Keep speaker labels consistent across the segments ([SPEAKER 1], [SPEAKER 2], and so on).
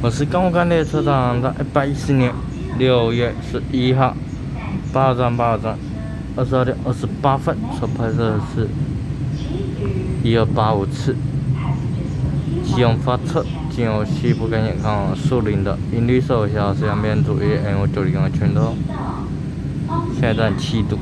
[SPEAKER 1] 我是高干列车长的一百一十年六月十一号八号站八号站二十二点二十八分所拍摄的是一二八五次启用发车进入西部干线康树林的音绿色小是两边主页 N 五九零的全都现在七度。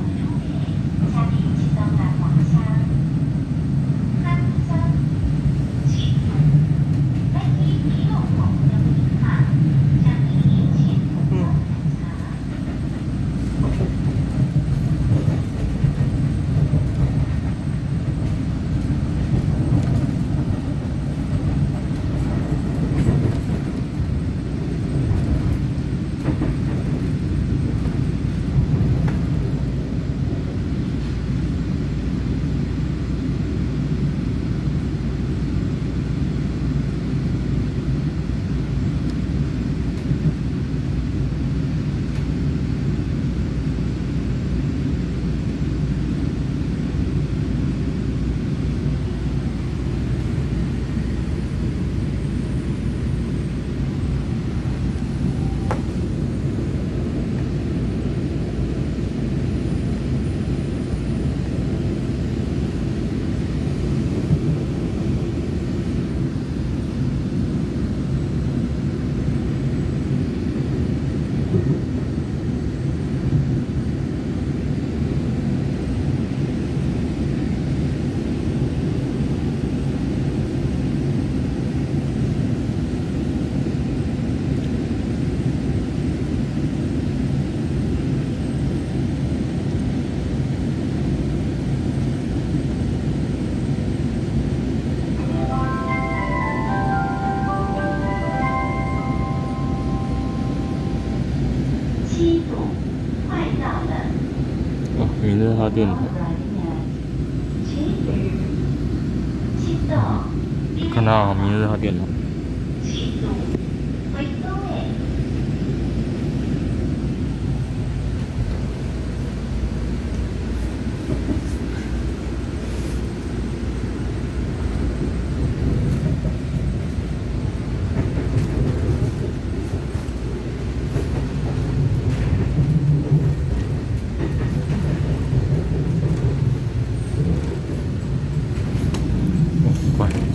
[SPEAKER 1] 明日他电台，看到明日他电台。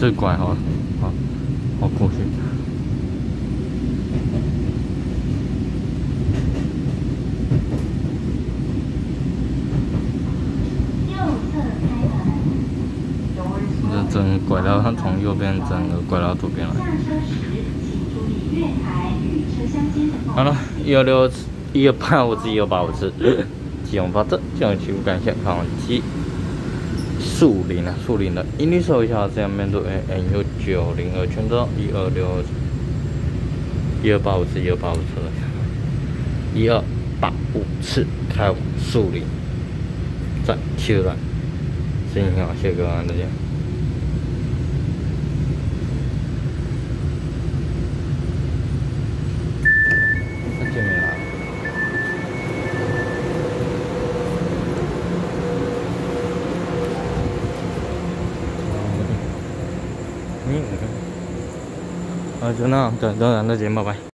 [SPEAKER 1] 最拐好，好，好过去。这整拐到，它从右边整个拐到左边来。好了，一二六一二八五次，一二八五次，启 用发车，启用起步干线，看完机。树林啊，树林的，音律搜一下，这样面对 N U 九零二全都一二六一二八五次，一二八五次，一二八五次开往树林站七站，声音好，谢谢各位再见。嗯，啊，就那样，等等，再见，拜拜。